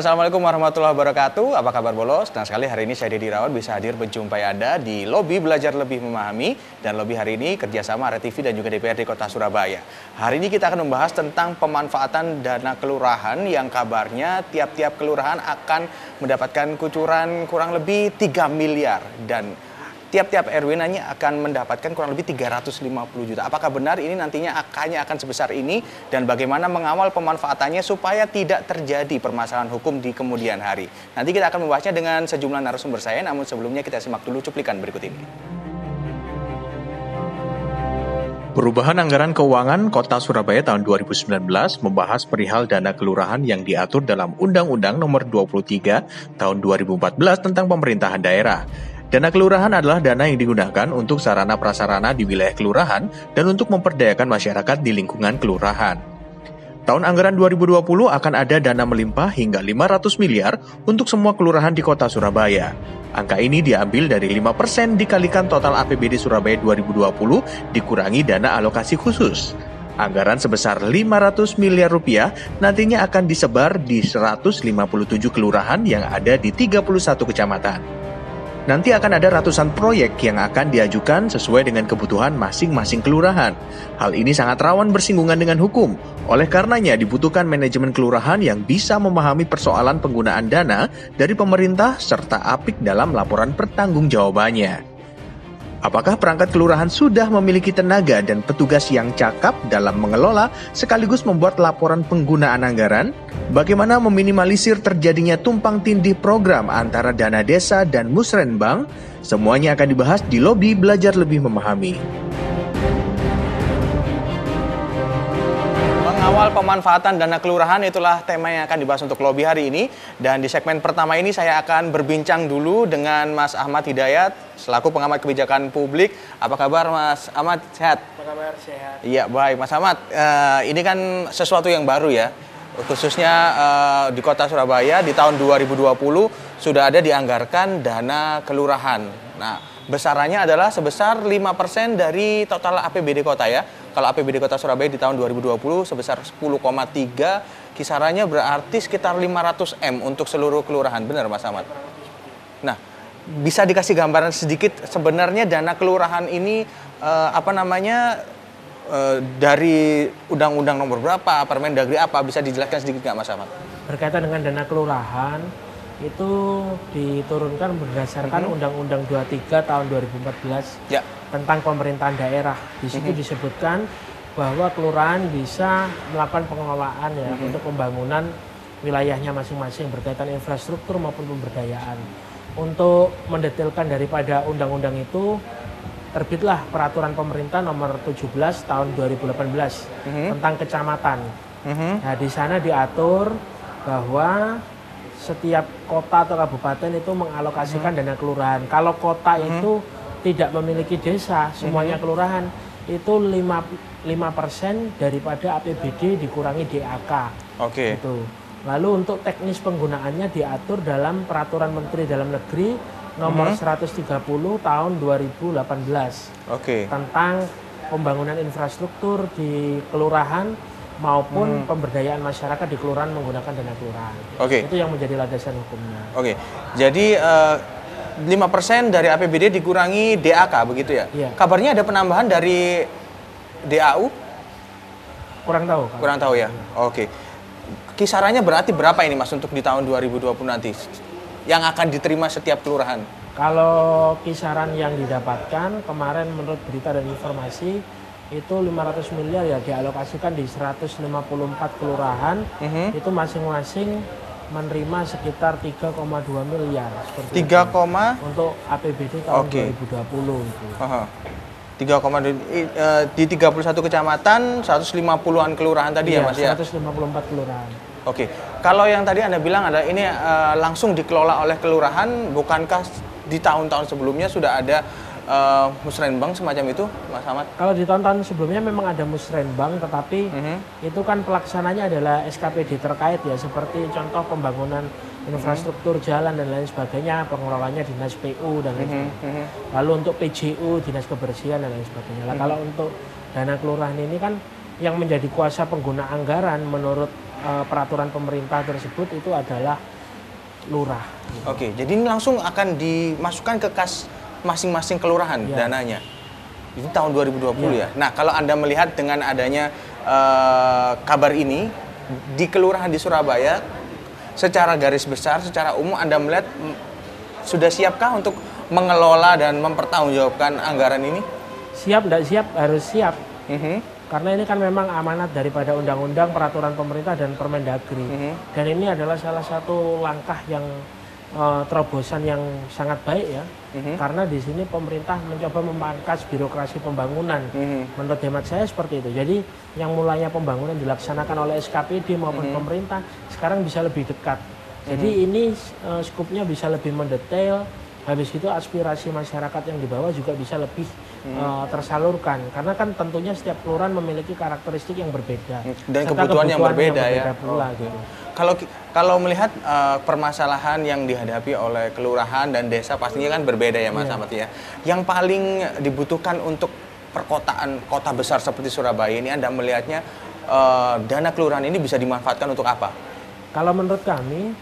Assalamualaikum warahmatullahi wabarakatuh. Apa kabar bolos? Nah sekali hari ini saya Deddy Rawat bisa hadir menjumpai Anda di Lobby Belajar Lebih Memahami. Dan Lobby hari ini kerjasama RTV dan juga DPRD Kota Surabaya. Hari ini kita akan membahas tentang pemanfaatan dana kelurahan yang kabarnya tiap-tiap kelurahan akan mendapatkan kucuran kurang lebih 3 miliar. Dan tiap-tiap RW nanti akan mendapatkan kurang lebih 350 juta. Apakah benar ini nantinya akannya akan sebesar ini dan bagaimana mengawal pemanfaatannya supaya tidak terjadi permasalahan hukum di kemudian hari. Nanti kita akan membahasnya dengan sejumlah narasumber saya, namun sebelumnya kita simak dulu cuplikan berikut ini. Perubahan anggaran keuangan Kota Surabaya tahun 2019 membahas perihal dana kelurahan yang diatur dalam Undang-Undang Nomor 23 Tahun 2014 tentang pemerintahan daerah. Dana kelurahan adalah dana yang digunakan untuk sarana prasarana di wilayah kelurahan dan untuk memperdayakan masyarakat di lingkungan kelurahan. Tahun anggaran 2020 akan ada dana melimpah hingga 500 miliar untuk semua kelurahan di kota Surabaya. Angka ini diambil dari 5% dikalikan total APBD Surabaya 2020 dikurangi dana alokasi khusus. Anggaran sebesar 500 miliar rupiah nantinya akan disebar di 157 kelurahan yang ada di 31 kecamatan. Nanti akan ada ratusan proyek yang akan diajukan sesuai dengan kebutuhan masing-masing kelurahan. Hal ini sangat rawan bersinggungan dengan hukum. Oleh karenanya dibutuhkan manajemen kelurahan yang bisa memahami persoalan penggunaan dana dari pemerintah serta apik dalam laporan pertanggungjawabannya. Apakah perangkat kelurahan sudah memiliki tenaga dan petugas yang cakap dalam mengelola sekaligus membuat laporan penggunaan anggaran? Bagaimana meminimalisir terjadinya tumpang tindih program antara dana desa dan musrenbang? Semuanya akan dibahas di lobi belajar lebih memahami. Mengawal pemanfaatan dana kelurahan itulah tema yang akan dibahas untuk lobby hari ini. Dan di segmen pertama ini saya akan berbincang dulu dengan Mas Ahmad Hidayat selaku pengamat kebijakan publik. Apa kabar Mas Ahmad? Sehat? Apa kabar? Sehat. Iya baik Mas Ahmad. Uh, ini kan sesuatu yang baru ya. Khususnya uh, di kota Surabaya di tahun 2020 sudah ada dianggarkan dana kelurahan. Nah besarannya adalah sebesar 5% dari total APBD kota ya kalau APBD Kota Surabaya di tahun 2020 sebesar 10,3 kisarannya berarti sekitar 500 M untuk seluruh kelurahan. Benar Mas Ahmad? Nah, bisa dikasih gambaran sedikit sebenarnya dana kelurahan ini eh, apa namanya eh, dari undang-undang nomor berapa, Permendagri apa bisa dijelaskan sedikit nggak Mas Ahmad? Berkaitan dengan dana kelurahan itu diturunkan berdasarkan mhm. Undang-Undang mm -hmm. 23 tahun 2014. Ya tentang pemerintahan daerah. Di situ mm -hmm. disebutkan bahwa kelurahan bisa melakukan pengelolaan ya mm -hmm. untuk pembangunan wilayahnya masing-masing berkaitan infrastruktur maupun pemberdayaan. Untuk mendetailkan daripada undang-undang itu terbitlah peraturan pemerintah nomor 17 tahun 2018 mm -hmm. tentang kecamatan. Mm -hmm. Nah, di sana diatur bahwa setiap kota atau kabupaten itu mengalokasikan mm -hmm. dana kelurahan. Kalau kota mm -hmm. itu tidak memiliki desa, semuanya mm-hmm. kelurahan itu 5 persen daripada APBD dikurangi DAK. Oke. Okay. Itu. Lalu untuk teknis penggunaannya diatur dalam Peraturan Menteri Dalam Negeri nomor mm-hmm. 130 tahun 2018. Oke. Okay. Tentang pembangunan infrastruktur di kelurahan maupun hmm. pemberdayaan masyarakat di kelurahan menggunakan dana kelurahan. Oke. Okay. Itu yang menjadi landasan hukumnya. Oke. Okay. Jadi uh, 5% dari APBD dikurangi DAK begitu ya? Iya. Kabarnya ada penambahan dari DAU? Kurang tahu. Kan? Kurang tahu ya. Iya. Oke. Kisarannya berarti berapa ini Mas untuk di tahun 2020 nanti yang akan diterima setiap kelurahan? Kalau kisaran yang didapatkan kemarin menurut berita dan informasi itu 500 miliar ya dialokasikan di 154 kelurahan. Uh mhm. -huh. Itu masing-masing menerima sekitar 3,2 miliar. 3, itu. untuk APBD tahun okay. 2020 itu. Aha. 3, di, uh, di 31 kecamatan, 150-an kelurahan tadi ya, iya, ya Mas 154 kelurahan. Oke. Okay. Kalau yang tadi Anda bilang ada ini uh, langsung dikelola oleh kelurahan, bukankah di tahun-tahun sebelumnya sudah ada uh, musrenbang semacam itu, Mas Ahmad? Kalau di tahun-tahun sebelumnya memang ada musrenbang, tetapi mm -hmm. itu kan pelaksananya adalah SKPD terkait ya, seperti contoh pembangunan infrastruktur mm -hmm. jalan dan lain sebagainya, pengelolanya dinas PU dan lain mm -hmm. sebagainya. Lalu untuk PJU, dinas kebersihan dan lain sebagainya. Mm -hmm. kalau untuk dana kelurahan ini kan yang menjadi kuasa pengguna anggaran menurut uh, peraturan pemerintah tersebut itu adalah lurah. Gitu. Oke, jadi ini langsung akan dimasukkan ke kas masing-masing kelurahan ya. dananya. Ini tahun 2020 ya. ya. Nah, kalau Anda melihat dengan adanya uh, kabar ini di kelurahan di Surabaya secara garis besar, secara umum Anda melihat mm, sudah siapkah untuk mengelola dan mempertanggungjawabkan anggaran ini? Siap, tidak siap, harus siap. Mm -hmm. Karena ini kan memang amanat daripada undang-undang, peraturan pemerintah dan Permendagri. Mm -hmm. Dan ini adalah salah satu langkah yang uh, terobosan yang sangat baik ya. Mm -hmm. Karena di sini pemerintah mencoba memangkas birokrasi pembangunan. Mm -hmm. Menurut hemat saya seperti itu. Jadi yang mulanya pembangunan dilaksanakan oleh SKPD maupun mm -hmm. pemerintah sekarang bisa lebih dekat. Jadi mm -hmm. ini uh, skupnya bisa lebih mendetail. Habis itu aspirasi masyarakat yang dibawa juga bisa lebih hmm. uh, tersalurkan karena kan tentunya setiap kelurahan memiliki karakteristik yang berbeda dan kebutuhan, kebutuhan yang berbeda, yang berbeda ya pula, oh. gitu. Kalau kalau melihat uh, permasalahan yang dihadapi oleh kelurahan dan desa pastinya kan berbeda ya Mas yeah. Ahmad ya yang paling dibutuhkan untuk perkotaan kota besar seperti Surabaya ini Anda melihatnya uh, dana kelurahan ini bisa dimanfaatkan untuk apa? Kalau menurut kami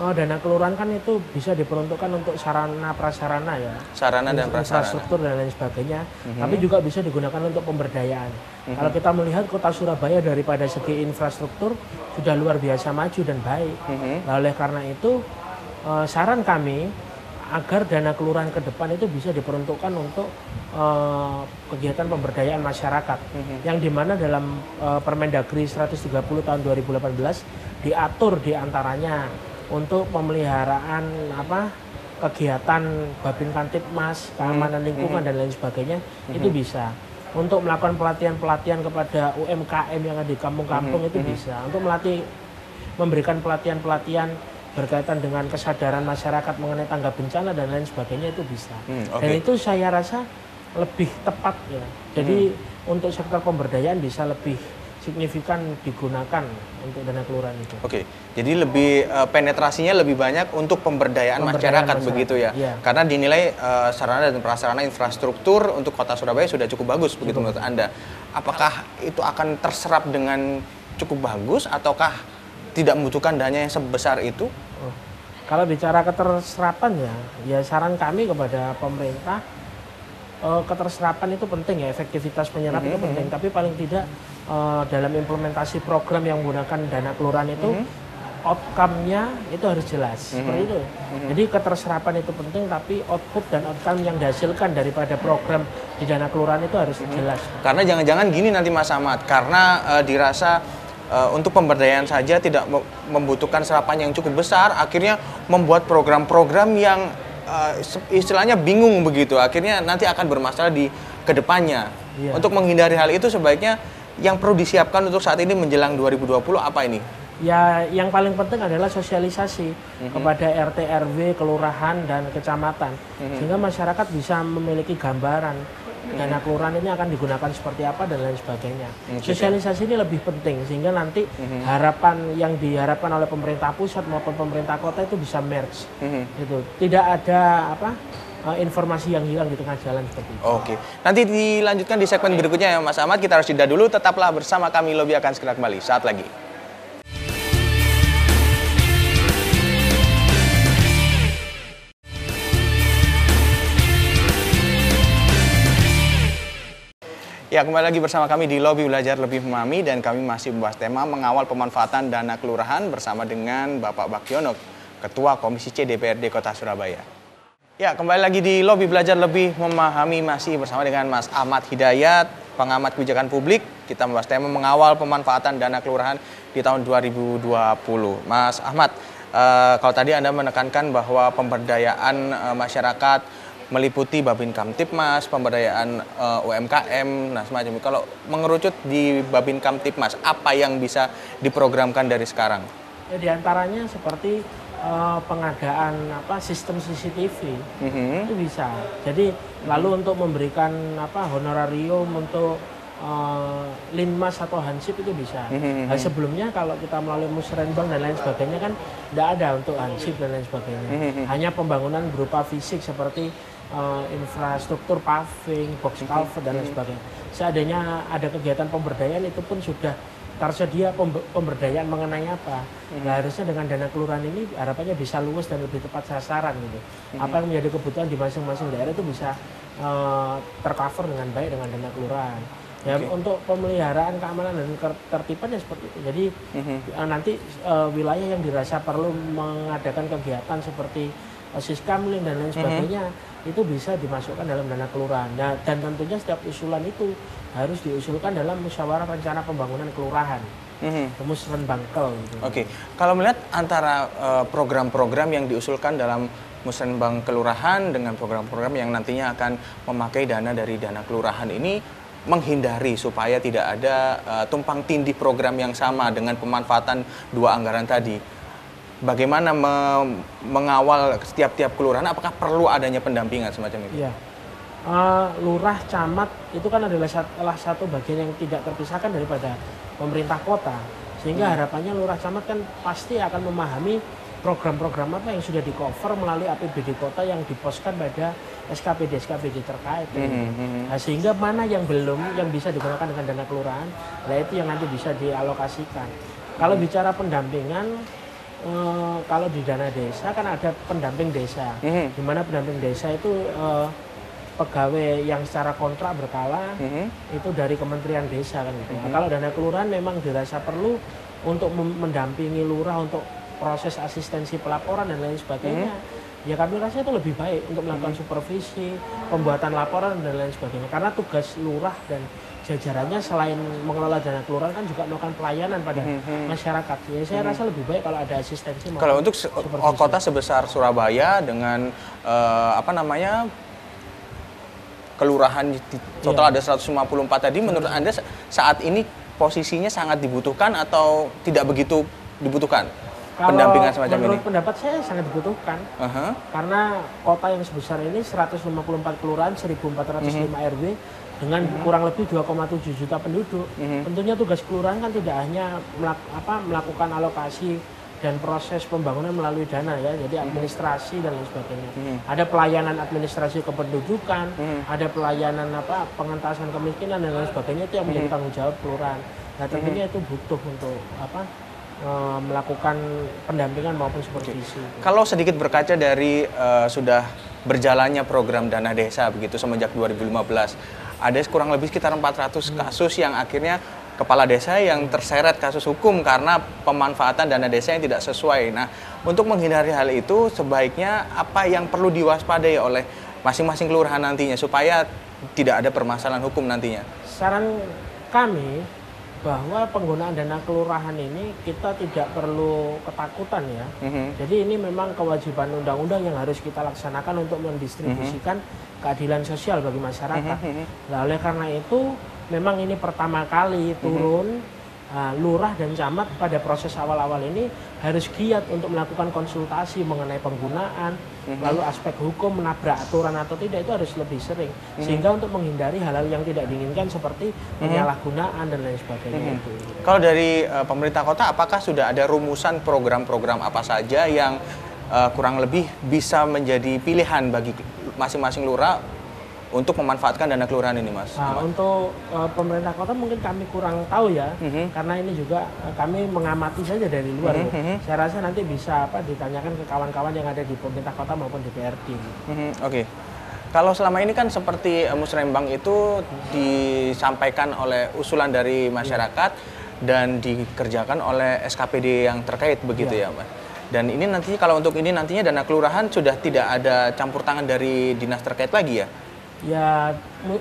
oh, dana kelurahan kan itu bisa diperuntukkan untuk sarana prasarana ya sarana dan prasarana infrastruktur dan lain sebagainya mm-hmm. tapi juga bisa digunakan untuk pemberdayaan mm-hmm. kalau kita melihat kota Surabaya daripada segi infrastruktur sudah luar biasa maju dan baik mm-hmm. nah, oleh karena itu uh, saran kami agar dana kelurahan ke depan itu bisa diperuntukkan untuk uh, kegiatan pemberdayaan masyarakat mm-hmm. yang di mana dalam uh, Permendagri 130 tahun 2018 diatur di antaranya untuk pemeliharaan apa kegiatan Babin Kantipmas, keamanan hmm. lingkungan hmm. dan lain sebagainya hmm. itu bisa. Untuk melakukan pelatihan-pelatihan kepada UMKM yang ada di kampung-kampung hmm. itu hmm. bisa. Untuk melatih memberikan pelatihan-pelatihan berkaitan dengan kesadaran masyarakat mengenai tangga bencana dan lain sebagainya itu bisa. Hmm, okay. Dan itu saya rasa lebih tepat ya. Jadi hmm. untuk sektor pemberdayaan bisa lebih signifikan digunakan untuk dana kelurahan itu. Oke, jadi lebih uh, penetrasinya lebih banyak untuk pemberdayaan, pemberdayaan masyarakat, masyarakat begitu ya? ya. Karena dinilai uh, sarana dan prasarana infrastruktur untuk kota Surabaya sudah cukup bagus cukup. begitu menurut anda. Apakah itu akan terserap dengan cukup bagus ataukah tidak membutuhkan dana yang sebesar itu? Oh. Kalau bicara keterserapan ya, ya saran kami kepada pemerintah uh, keterserapan itu penting ya, efektivitas penyerap mm -hmm. itu mhm, penting. Tapi paling tidak uh, dalam implementasi program yang menggunakan dana kelurahan itu mm -hmm. outcome-nya itu harus jelas mm -hmm. seperti itu. Mm -hmm. Jadi keterserapan itu penting tapi output dan outcome yang dihasilkan daripada program di dana kelurahan itu harus mm -hmm. jelas. Karena jangan-jangan gini nanti Mas Ahmad, karena uh, dirasa uh, untuk pemberdayaan saja tidak membutuhkan serapan yang cukup besar, akhirnya membuat program-program yang uh, istilahnya bingung begitu, akhirnya nanti akan bermasalah di ke depannya. Yeah. Untuk menghindari hal itu sebaiknya yang perlu disiapkan untuk saat ini menjelang 2020 apa ini? Ya, yang paling penting adalah sosialisasi mm-hmm. kepada RT RW, kelurahan dan kecamatan mm-hmm. sehingga masyarakat bisa memiliki gambaran mm-hmm. dana kelurahan ini akan digunakan seperti apa dan lain sebagainya. Mm-hmm. Sosialisasi ini lebih penting sehingga nanti mm-hmm. harapan yang diharapkan oleh pemerintah pusat maupun pemerintah kota itu bisa merge. Mm-hmm. Itu tidak ada apa uh, informasi yang hilang di tengah jalan seperti itu. Oke, nanti dilanjutkan di segmen berikutnya ya Mas Ahmad. Kita harus jeda dulu. Tetaplah bersama kami. Lobby akan segera kembali saat lagi. Ya, kembali lagi bersama kami di Lobby Belajar Lebih Memahami dan kami masih membahas tema mengawal pemanfaatan dana kelurahan bersama dengan Bapak Bakyono, Ketua Komisi C DPRD Kota Surabaya. Ya, kembali lagi di Lobby Belajar Lebih Memahami masih bersama dengan Mas Ahmad Hidayat, pengamat kebijakan publik. Kita membahas tema mengawal pemanfaatan dana kelurahan di tahun 2020. Mas Ahmad, uh, kalau tadi Anda menekankan bahwa pemberdayaan uh, masyarakat meliputi Babin Kamtipmas, pemberdayaan eh, UMKM, nah semacam itu. Kalau mengerucut di Babin Kamtipmas, apa yang bisa diprogramkan dari sekarang? Ya, di antaranya seperti uh, pengadaan apa sistem CCTV mm-hmm. itu bisa. Jadi mm-hmm. lalu untuk memberikan apa honorarium untuk uh, linmas atau hansip itu bisa. Mm-hmm. Nah, sebelumnya kalau kita melalui musrenbang dan lain sebagainya kan tidak ada untuk hansip dan lain sebagainya. Mm-hmm. Hanya pembangunan berupa fisik seperti uh, infrastruktur paving, box culvert dan lain sebagainya. Seadanya ada kegiatan pemberdayaan itu pun sudah tersedia pemberdayaan mengenai apa. Hmm. Nah, harusnya dengan dana kelurahan ini harapannya bisa luas dan lebih tepat sasaran gitu. Hmm. Apa yang menjadi kebutuhan di masing-masing daerah itu bisa uh, tercover dengan baik dengan dana kelurahan. Ya okay. untuk pemeliharaan keamanan dan ketertiban ya seperti itu. Jadi mm-hmm. nanti uh, wilayah yang dirasa perlu mengadakan kegiatan seperti uh, siskamling dan lain mhm. sebagainya mm-hmm. itu bisa dimasukkan dalam dana kelurahan. Nah, dan tentunya setiap usulan itu harus diusulkan dalam musyawarah rencana pembangunan kelurahan. Mm-hmm. Musren Bangkel. Gitu. Oke, okay. kalau melihat antara uh, program-program yang diusulkan dalam Musrenbang Kelurahan dengan program-program yang nantinya akan memakai dana dari dana kelurahan ini menghindari supaya tidak ada uh, tumpang tindih program yang sama dengan pemanfaatan dua anggaran tadi. Bagaimana me mengawal setiap-tiap kelurahan? Apakah perlu adanya pendampingan semacam itu? Ya. Uh, lurah, camat itu kan adalah salah satu bagian yang tidak terpisahkan daripada pemerintah kota. Sehingga hmm. harapannya lurah, camat kan pasti akan memahami program-program apa yang sudah di cover melalui APBD kota yang diposkan pada SKPD SKPD terkait. Mm -hmm. nah, sehingga mana yang belum yang bisa digunakan dengan dana kelurahan, nah itu yang nanti bisa dialokasikan. Kalau mm. bicara pendampingan, eh, kalau di dana desa kan ada pendamping desa, mm -hmm. di mana pendamping desa itu eh, pegawai yang secara kontrak berkala mm -hmm. itu dari Kementerian Desa kan gitu. Mm -hmm. nah, kalau dana kelurahan memang dirasa perlu untuk mendampingi lurah untuk proses asistensi pelaporan dan lain sebagainya hmm. ya kami rasa itu lebih baik untuk melakukan hmm. supervisi pembuatan laporan dan lain sebagainya karena tugas lurah dan jajarannya selain mengelola dana kelurahan kan juga melakukan pelayanan pada hmm. hmm. masyarakat ya saya hmm. rasa lebih baik kalau ada asistensi kalau untuk kota sebesar Surabaya dengan uh, apa namanya kelurahan total yeah. ada 154 tadi menurut anda saat ini posisinya sangat dibutuhkan atau tidak begitu dibutuhkan kalau pendampingan semacam menurut ini? pendapat saya sangat dibutuhkan. Uh -huh. Karena kota yang sebesar ini 154 kelurahan, 1405 uh -huh. RW dengan uh -huh. kurang lebih 2,7 juta penduduk. Uh -huh. Tentunya tugas kelurahan kan tidak hanya melak apa, melakukan alokasi dan proses pembangunan melalui dana ya, jadi administrasi dan lain sebagainya. Hmm. Ada pelayanan administrasi kependudukan, hmm. ada pelayanan apa pengentasan kemiskinan dan lain sebagainya itu yang menjadi tanggung jawab kelurahan. Nah tentunya itu butuh untuk apa Eh, melakukan pendampingan maupun supervisi. Kalau sedikit berkaca dari uh, sudah berjalannya program dana desa begitu semenjak 2015, ada kurang lebih sekitar 400 hmm. kasus yang akhirnya kepala desa yang terseret kasus hukum karena pemanfaatan dana desa yang tidak sesuai. Nah, untuk menghindari hal itu sebaiknya apa yang perlu diwaspadai oleh masing-masing kelurahan nantinya supaya tidak ada permasalahan hukum nantinya? Saran kami bahwa penggunaan dana kelurahan ini kita tidak perlu ketakutan ya. Mm-hmm. Jadi ini memang kewajiban undang-undang yang harus kita laksanakan untuk mendistribusikan mm-hmm. keadilan sosial bagi masyarakat. Mm-hmm. Nah, oleh karena itu memang ini pertama kali turun mm-hmm Nah, lurah dan camat pada proses awal-awal ini harus giat untuk melakukan konsultasi mengenai penggunaan, mm-hmm. lalu aspek hukum menabrak aturan atau tidak itu harus lebih sering, mm-hmm. sehingga untuk menghindari hal-hal yang tidak diinginkan seperti mm-hmm. penyalahgunaan dan lain sebagainya mm-hmm. itu. Kalau dari uh, pemerintah kota, apakah sudah ada rumusan program-program apa saja yang uh, kurang lebih bisa menjadi pilihan bagi masing-masing lurah untuk memanfaatkan dana kelurahan ini, Mas? Nah, untuk uh, pemerintah kota mungkin kami kurang tahu ya, mm -hmm. karena ini juga uh, kami mengamati saja dari luar. Mm -hmm. Saya rasa nanti bisa apa ditanyakan ke kawan-kawan yang ada di pemerintah kota maupun DPRD. Mm -hmm. Oke. Okay. Kalau selama ini kan seperti uh, musrembang itu disampaikan oleh usulan dari masyarakat yeah. dan dikerjakan oleh SKPD yang terkait begitu yeah. ya, Mas? Dan ini nantinya kalau untuk ini nantinya dana kelurahan sudah tidak ada campur tangan dari dinas terkait lagi ya? Ya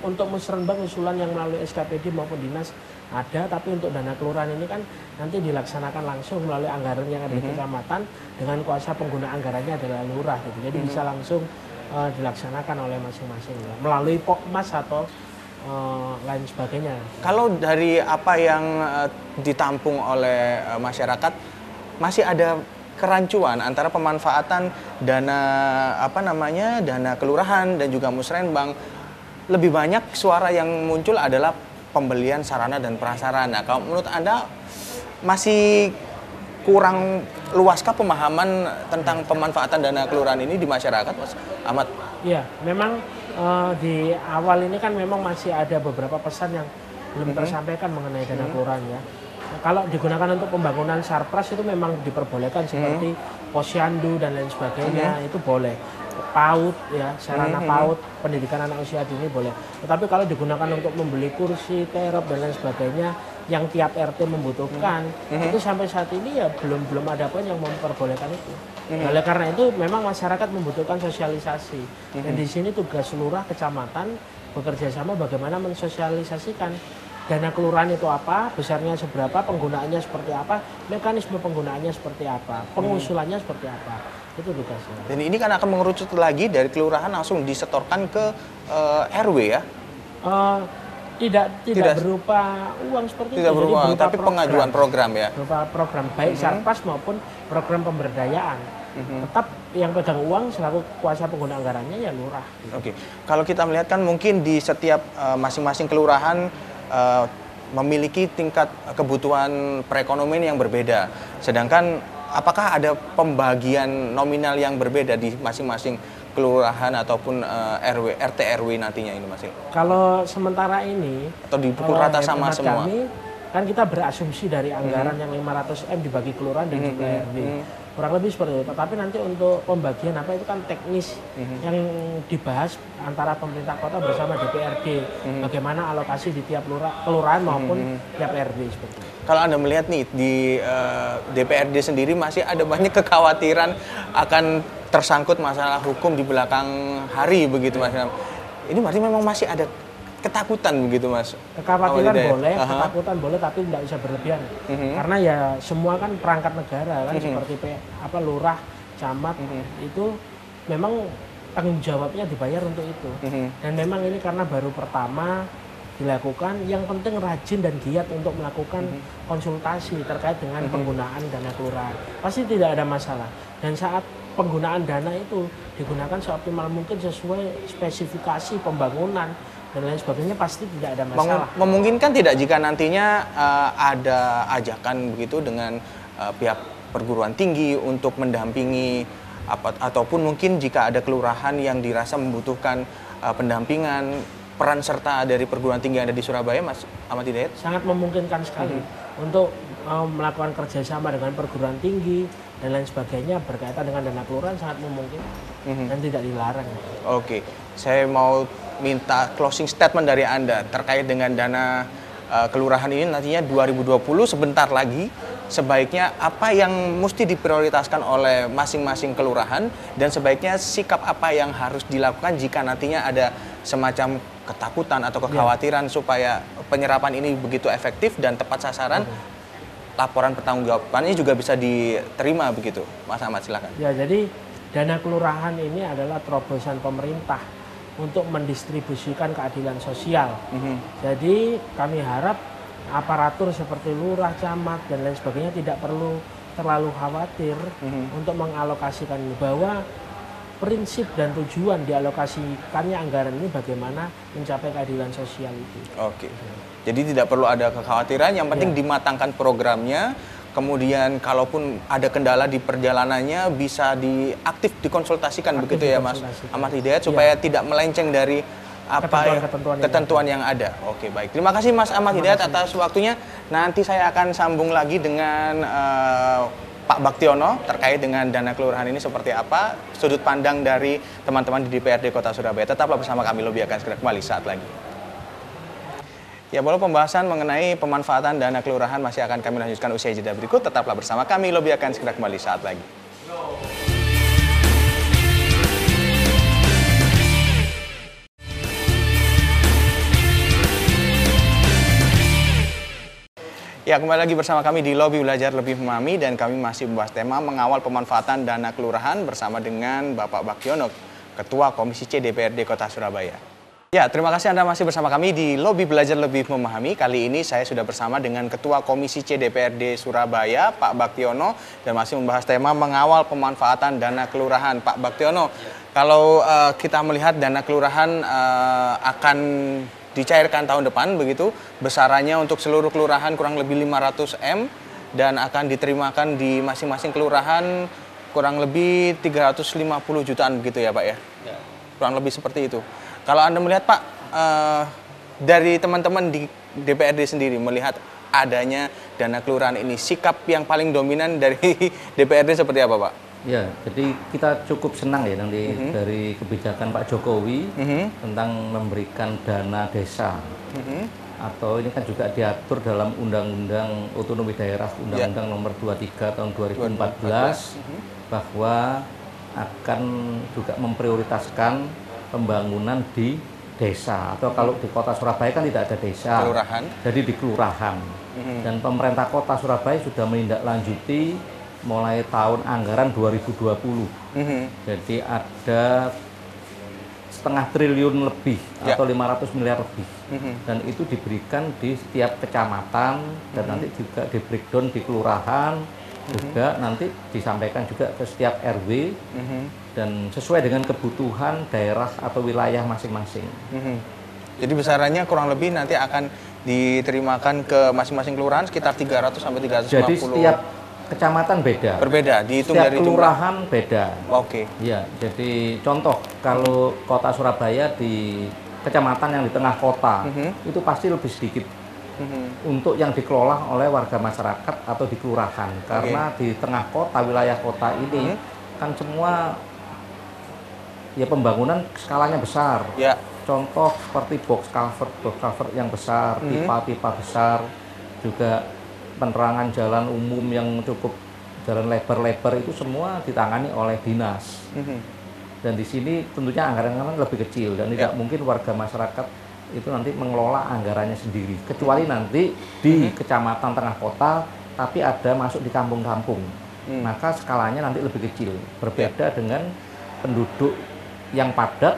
untuk musrenbang usulan yang melalui SKPD maupun dinas ada tapi untuk dana kelurahan ini kan nanti dilaksanakan langsung melalui anggaran yang ada di mhm. kecamatan dengan kuasa pengguna anggarannya adalah lurah gitu jadi mm -hmm. bisa langsung uh, dilaksanakan oleh masing-masing ya. melalui pokmas atau uh, lain sebagainya kalau dari apa yang uh, ditampung oleh uh, masyarakat masih ada kerancuan antara pemanfaatan dana apa namanya dana kelurahan dan juga musrenbang lebih banyak suara yang muncul adalah pembelian sarana dan prasarana. Kalau menurut anda masih kurang luaskah pemahaman tentang pemanfaatan dana kelurahan ini di masyarakat, Mas Ahmad? Iya, memang uh, di awal ini kan memang masih ada beberapa pesan yang belum mm -hmm. tersampaikan mengenai dana mm -hmm. kelurahan ya kalau digunakan untuk pembangunan sarpras itu memang diperbolehkan seperti hmm. posyandu dan lain sebagainya hmm. itu boleh PAUD ya sarana hmm. PAUD pendidikan anak usia dini boleh tetapi kalau digunakan untuk membeli kursi terop dan lain sebagainya yang tiap RT membutuhkan hmm. itu sampai saat ini ya belum belum ada pun yang memperbolehkan itu hmm. oleh karena itu memang masyarakat membutuhkan sosialisasi hmm. dan di sini tugas lurah kecamatan bekerja sama bagaimana mensosialisasikan dana kelurahan itu apa, besarnya seberapa, penggunaannya seperti apa, mekanisme penggunaannya seperti apa, pengusulannya hmm. seperti apa. Itu tugasnya. Dan ini kan akan mengerucut lagi dari kelurahan langsung disetorkan ke uh, eh, RW ya? Uh, tidak, tidak tidak berupa uang seperti tidak itu. Berupa berupa tapi program, pengajuan program ya. Berupa program baik hmm. sarpas maupun program pemberdayaan. Hmm. Tetap yang pegang uang selaku kuasa pengguna anggarannya ya lurah. Oke, okay. kalau kita melihat kan mungkin di setiap eh, masing-masing uh, kelurahan uh, memiliki tingkat kebutuhan perekonomian yang berbeda. Sedangkan apakah ada pembagian nominal yang berbeda di masing-masing kelurahan ataupun uh, RW RT RW nantinya ini Mas Kalau sementara ini atau dipukul rata sama semua. Kami, kan kita berasumsi dari anggaran hmm. yang 500 M dibagi kelurahan dan hmm. juga RW. Hmm kurang lebih seperti itu. Tapi nanti untuk pembagian apa itu kan teknis mm-hmm. yang dibahas antara pemerintah kota bersama DPRD. Mm-hmm. Bagaimana alokasi di tiap lurah, kelurahan maupun mm-hmm. tiap RD seperti itu. Kalau anda melihat nih di uh, eh, DPRD sendiri masih ada banyak kekhawatiran akan tersangkut masalah hukum di belakang hari begitu mas. Ini berarti memang masih ada ketakutan begitu mas? Kekhawatiran boleh, -huh. ketakutan boleh, tapi tidak bisa berlebihan. -huh. Karena ya semua kan perangkat negara kan. -huh. seperti apa lurah, camat. -huh. itu memang tanggung jawabnya dibayar untuk itu. -huh. Dan memang ini karena baru pertama dilakukan, yang penting rajin dan giat untuk melakukan -huh. konsultasi terkait dengan -huh. penggunaan dana kelurahan. Pasti tidak ada masalah. Dan saat penggunaan dana itu digunakan seoptimal mungkin sesuai spesifikasi pembangunan dan lain sebagainya pasti tidak ada masalah. Memungkinkan tidak jika nantinya uh, ada ajakan begitu dengan uh, pihak perguruan tinggi untuk mendampingi apa ataupun mungkin jika ada kelurahan yang dirasa membutuhkan uh, pendampingan peran serta dari perguruan tinggi yang ada di Surabaya, Mas Ahmad Hidayat? Sangat memungkinkan sekali hmm. untuk uh, melakukan kerjasama dengan perguruan tinggi dan lain sebagainya berkaitan dengan dana kelurahan sangat memungkinkan hmm. dan tidak dilarang. Oke, saya mau minta closing statement dari Anda terkait dengan dana uh, kelurahan ini nantinya 2020 sebentar lagi sebaiknya apa yang mesti diprioritaskan oleh masing-masing kelurahan dan sebaiknya sikap apa yang harus dilakukan jika nantinya ada semacam ketakutan atau kekhawatiran ya. supaya penyerapan ini begitu efektif dan tepat sasaran Oke. laporan pertanggungjawabannya juga bisa diterima begitu Mas Ahmad silakan ya jadi dana kelurahan ini adalah terobosan pemerintah untuk mendistribusikan keadilan sosial. Mm -hmm. Jadi kami harap aparatur seperti lurah, camat dan lain sebagainya tidak perlu terlalu khawatir mm -hmm. untuk mengalokasikan bahwa prinsip dan tujuan dialokasikannya anggaran ini bagaimana mencapai keadilan sosial itu. Oke. Jadi tidak perlu ada kekhawatiran, yang penting ya. dimatangkan programnya, kemudian kalaupun ada kendala di perjalanannya bisa diaktif dikonsultasikan aktif begitu ya Mas Ahmad Hidayat supaya ya. tidak melenceng dari apa ketentuan, ya, ketentuan, ketentuan yang, yang ada. Oke baik. Terima kasih Mas Ahmad Hidayat atas waktunya. Nanti saya akan sambung lagi dengan uh, Pak Baktiono terkait dengan dana kelurahan ini seperti apa, sudut pandang dari teman-teman di DPRD Kota Surabaya. Tetaplah bersama kami, lebih akan segera kembali saat lagi. Ya, walau pembahasan mengenai pemanfaatan dana kelurahan masih akan kami lanjutkan usia jeda berikut. Tetaplah bersama kami, Lobby akan segera kembali saat lagi. Ya, kembali lagi bersama kami di Lobby Belajar Lebih Memahami dan kami masih membahas tema mengawal pemanfaatan dana kelurahan bersama dengan Bapak Bakyono, Ketua Komisi C DPRD Kota Surabaya. Ya, terima kasih Anda masih bersama kami di Lobby Belajar Lebih Memahami. Kali ini saya sudah bersama dengan Ketua Komisi C DPRD Surabaya, Pak Baktiono, dan masih membahas tema mengawal pemanfaatan dana kelurahan. Pak Baktiono, kalau uh, kita melihat dana kelurahan uh, akan dicairkan tahun depan, begitu, besarannya untuk seluruh kelurahan kurang lebih 500 M, dan akan diterimakan di masing-masing kelurahan kurang lebih 350 jutaan begitu ya Pak ya? Ya. Kurang lebih seperti itu. Kalau Anda melihat Pak, uh, dari teman-teman di DPRD sendiri melihat adanya dana kelurahan ini, sikap yang paling dominan dari DPRD seperti apa, Pak? Ya, jadi kita cukup senang ya nanti mm -hmm. dari kebijakan Pak Jokowi mm -hmm. tentang memberikan dana desa. Mm -hmm. Atau ini kan juga diatur dalam Undang-Undang Otonomi Daerah Undang-Undang ya. Nomor 23 Tahun 2014 mm -hmm. bahwa akan juga memprioritaskan pembangunan di desa atau kalau di kota Surabaya kan tidak ada desa kelurahan jadi di kelurahan mm-hmm. dan pemerintah kota Surabaya sudah menindaklanjuti mulai tahun anggaran 2020 mm-hmm. jadi ada setengah triliun lebih yeah. atau 500 miliar lebih mm-hmm. dan itu diberikan di setiap kecamatan dan mm-hmm. nanti juga di breakdown di kelurahan juga nanti disampaikan juga ke setiap RW mm-hmm. dan sesuai dengan kebutuhan daerah atau wilayah masing-masing. Mm-hmm. Jadi besarannya kurang lebih nanti akan diterimakan ke masing-masing kelurahan sekitar 300 sampai 350. Jadi setiap kecamatan beda. Berbeda, dihitung setiap dari kelurahan jumlah. beda. Oke. Okay. Ya, jadi contoh kalau kota Surabaya di kecamatan yang di tengah kota mm-hmm. itu pasti lebih sedikit hmm. untuk yang dikelola oleh warga masyarakat atau di kelurahan karena okay. di tengah kota wilayah kota ini hmm. kan semua ya pembangunan skalanya besar ya. contoh seperti box culvert box culvert yang besar hmm. pipa-pipa besar juga penerangan jalan umum yang cukup jalan lebar-lebar itu semua ditangani oleh dinas hmm. dan di sini tentunya anggaran-anggaran lebih kecil dan tidak ya. mungkin warga masyarakat itu nanti mengelola anggarannya sendiri kecuali nanti di hmm. kecamatan tengah kota tapi ada masuk di kampung-kampung hmm. maka skalanya nanti lebih kecil berbeda ya. dengan penduduk yang padat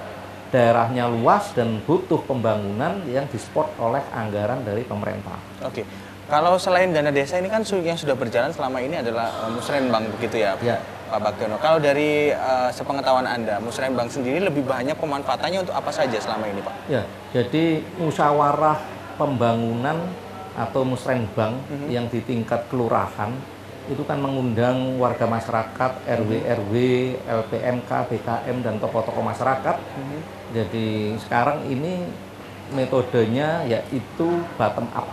daerahnya luas dan butuh pembangunan yang disupport oleh anggaran dari pemerintah. Oke. Kalau selain dana desa ini kan yang sudah berjalan selama ini adalah eh, musrenbang begitu ya? Ya. Pak Bagiono. Kalau dari uh, sepengetahuan Anda, Musrembang sendiri lebih banyak pemanfaatannya untuk apa saja selama ini, Pak? Ya, jadi musyawarah pembangunan atau musrenbang mm -hmm. yang di tingkat kelurahan itu kan mengundang warga masyarakat, RW, RW, LPMK, BKM dan tokoh-tokoh masyarakat. Mm -hmm. Jadi sekarang ini metodenya yaitu bottom up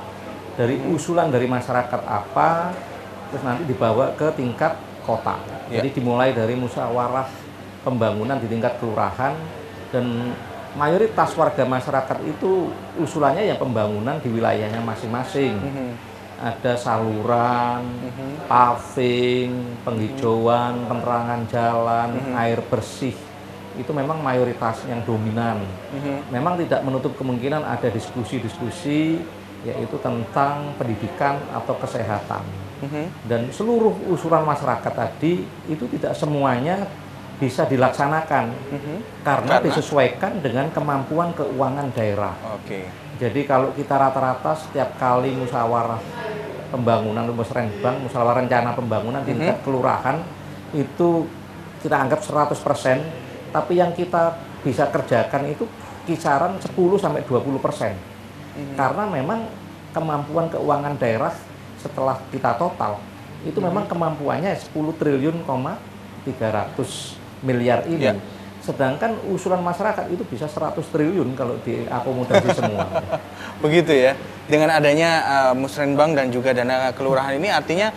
dari mhm. usulan dari masyarakat apa, terus nanti dibawa ke tingkat kota. Ya. Jadi dimulai dari musyawarah pembangunan di tingkat kelurahan dan mayoritas warga masyarakat itu usulannya yang pembangunan di wilayahnya masing-masing. Mm -hmm. Ada saluran, mm -hmm. paving, penghijauan, mm -hmm. penerangan jalan, mm -hmm. air bersih. Itu memang mayoritas yang dominan. Mm -hmm. Memang tidak menutup kemungkinan ada diskusi-diskusi yaitu tentang pendidikan atau kesehatan. Mm-hmm. Dan seluruh usulan masyarakat tadi itu tidak semuanya bisa dilaksanakan mm-hmm. karena, karena disesuaikan dengan kemampuan keuangan daerah. Oke. Okay. Jadi kalau kita rata-rata setiap kali musyawarah pembangunan musrenbang, musyawarah rencana pembangunan mm-hmm. tingkat kelurahan itu kita anggap 100%, tapi yang kita bisa kerjakan itu kisaran 10 sampai 20%. Mm-hmm. Karena memang kemampuan keuangan daerah setelah kita total itu hmm. memang kemampuannya 10 triliun, 300 miliar ini. Ya. Sedangkan usulan masyarakat itu bisa 100 triliun kalau diakomodasi semua. Begitu ya. Dengan adanya uh, musrenbang dan juga dana kelurahan ini artinya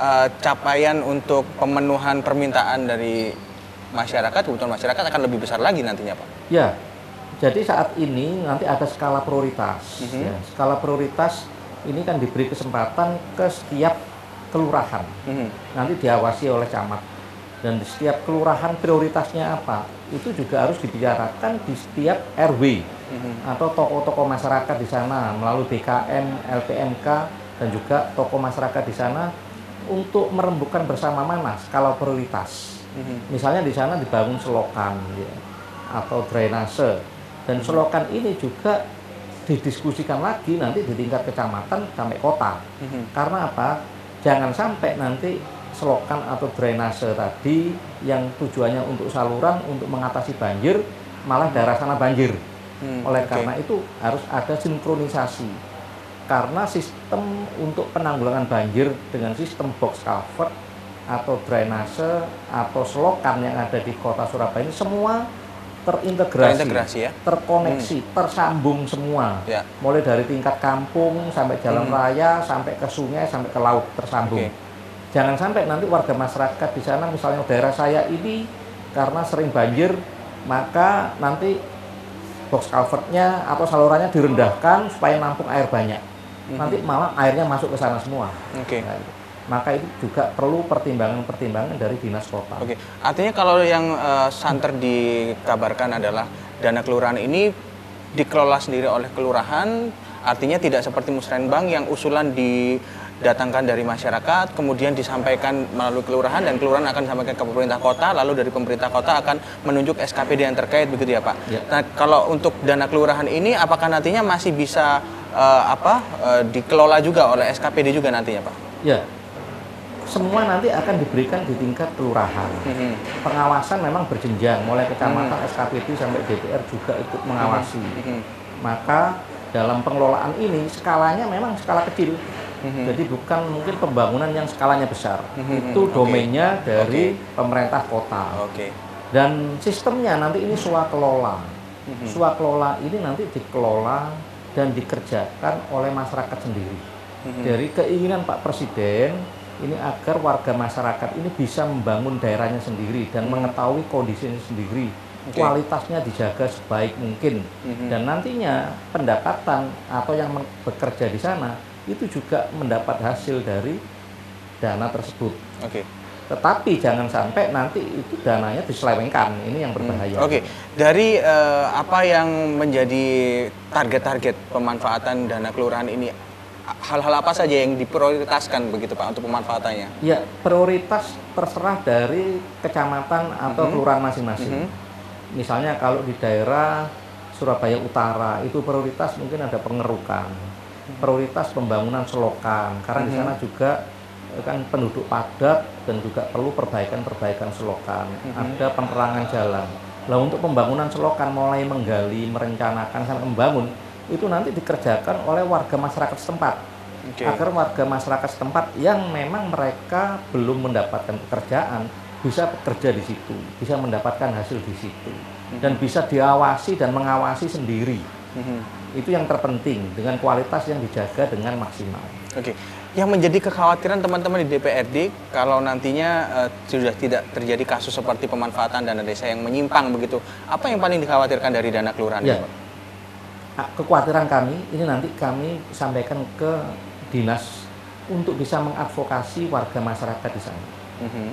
uh, capaian untuk pemenuhan permintaan dari masyarakat, kebutuhan masyarakat akan lebih besar lagi nantinya, Pak. Ya. Jadi saat ini nanti ada skala prioritas. Mm -hmm. ya. Skala prioritas ini kan diberi kesempatan ke setiap kelurahan. Hmm. Nanti diawasi oleh camat. Dan di setiap kelurahan prioritasnya apa? Itu juga harus dibicarakan di setiap RW hmm. atau tokoh-tokoh masyarakat di sana melalui BKM, LPMK dan juga tokoh masyarakat di sana untuk merembukan bersama mana skala prioritas. Hmm. Misalnya di sana dibangun selokan ya, atau drainase dan selokan ini juga didiskusikan lagi nanti di tingkat kecamatan sampai kota. Mm-hmm. Karena apa? Jangan sampai nanti selokan atau drainase tadi yang tujuannya untuk saluran untuk mengatasi banjir malah daerah sana banjir. Mm, Oleh okay. karena itu harus ada sinkronisasi. Karena sistem untuk penanggulangan banjir dengan sistem box culvert atau drainase atau selokan yang ada di kota Surabaya ini semua terintegrasi, terintegrasi ya? terkoneksi, hmm. tersambung semua. Ya. Mulai dari tingkat kampung sampai jalan hmm. raya, sampai ke sungai, sampai ke laut tersambung. Okay. Jangan sampai nanti warga masyarakat di sana, misalnya daerah saya ini karena sering banjir, maka nanti box culvertnya atau salurannya direndahkan supaya nampung air banyak. Hmm. Nanti malah airnya masuk ke sana semua. Okay. Nah, maka itu juga perlu pertimbangan-pertimbangan dari dinas kota. Oke, artinya kalau yang uh, santer dikabarkan adalah dana kelurahan ini dikelola sendiri oleh kelurahan, artinya tidak seperti musrenbang yang usulan didatangkan dari masyarakat, kemudian disampaikan melalui kelurahan dan kelurahan akan disampaikan ke pemerintah kota, lalu dari pemerintah kota akan menunjuk SKPD yang terkait begitu ya Pak. Ya. Nah kalau untuk dana kelurahan ini, apakah nantinya masih bisa uh, apa uh, dikelola juga oleh SKPD juga nantinya Pak? Ya, semua nanti akan diberikan di tingkat kelurahan. Hmm. Pengawasan memang berjenjang, mulai kecamatan, hmm. SKPD sampai DPR juga ikut mengawasi. Hmm. Maka dalam pengelolaan ini skalanya memang skala kecil. Hmm. Jadi bukan mungkin pembangunan yang skalanya besar. Hmm. Itu domainnya okay. dari okay. pemerintah kota. Okay. Dan sistemnya nanti ini kelola. Hmm. kelola ini nanti dikelola dan dikerjakan oleh masyarakat sendiri. Hmm. Dari keinginan Pak Presiden ini agar warga masyarakat ini bisa membangun daerahnya sendiri dan mengetahui kondisinya sendiri okay. kualitasnya dijaga sebaik mungkin mm-hmm. dan nantinya pendapatan atau yang bekerja di sana itu juga mendapat hasil dari dana tersebut. Oke. Okay. Tetapi jangan sampai nanti itu dananya diselewengkan. Ini yang berbahaya. Hmm. Oke. Okay. Dari uh, apa yang menjadi target-target pemanfaatan dana kelurahan ini hal-hal apa saja yang diprioritaskan begitu Pak untuk pemanfaatannya? Ya, prioritas terserah dari kecamatan atau mm -hmm. kelurahan masing-masing. Mm -hmm. Misalnya kalau di daerah Surabaya Utara itu prioritas mungkin ada pengerukan, prioritas pembangunan selokan karena mm -hmm. di sana juga eh, kan penduduk padat dan juga perlu perbaikan-perbaikan selokan. Mm -hmm. Ada penerangan jalan. Lah untuk pembangunan selokan mulai menggali, merencanakan sampai membangun itu nanti dikerjakan oleh warga masyarakat setempat okay. agar warga masyarakat setempat yang memang mereka belum mendapatkan pekerjaan bisa bekerja di situ, bisa mendapatkan hasil di situ, mm-hmm. dan bisa diawasi dan mengawasi sendiri. Mm-hmm. Itu yang terpenting dengan kualitas yang dijaga dengan maksimal. Oke, okay. yang menjadi kekhawatiran teman-teman di DPRD kalau nantinya uh, sudah tidak terjadi kasus seperti pemanfaatan dana desa yang menyimpang begitu, apa yang paling dikhawatirkan dari dana kelurahan? Ya. Kekhawatiran kami ini nanti kami sampaikan ke dinas untuk bisa mengadvokasi warga masyarakat di sana. Mm -hmm.